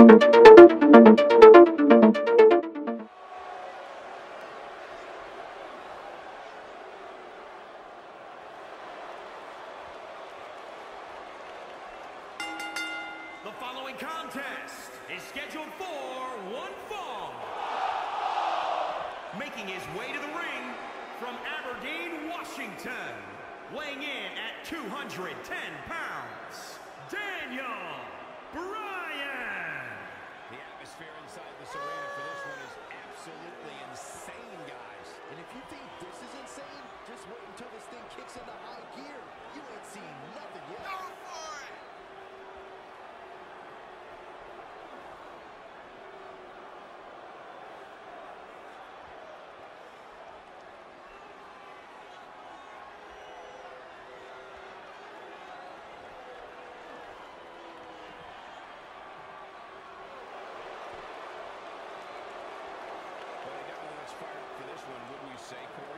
The following contest is scheduled for one fall. Making his way to the ring from Aberdeen, Washington, weighing in at 210 pounds, Daniel inside Well,